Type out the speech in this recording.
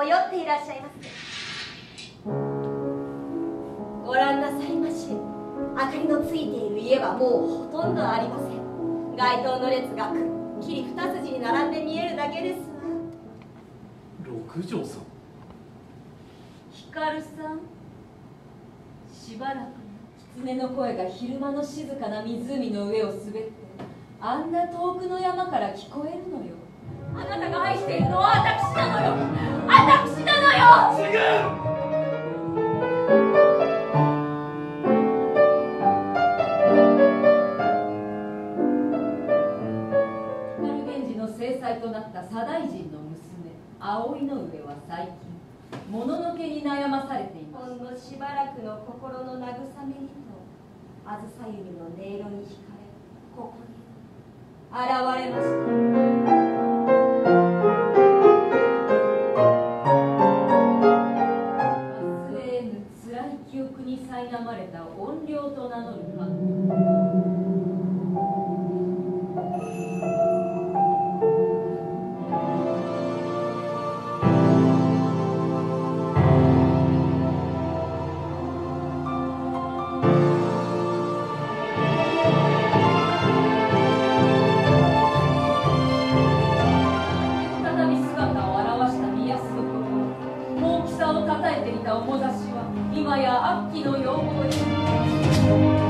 を酔っていらっしゃいますご覧なさいまし。明かりのついている家はもうほとんどありません。街灯の列がくっきり二筋に並んで見えるだけです。わ六条さん。光さん。しばらく狐の声が昼間の静かな湖の上を滑ってあんな遠くの山から聞こえるのよ。あなたが愛しているのは私なのよ私なのよ違う光源氏の正妻となった左大臣の娘葵の上は最近もののけに悩まされています。ほんのしばらくの心の慰めにとあずさ弓の音色に惹かれここに現れました。記憶に苛まれた怨霊と名乗るか。thank you 与えていた面差しは今や悪鬼の要望に。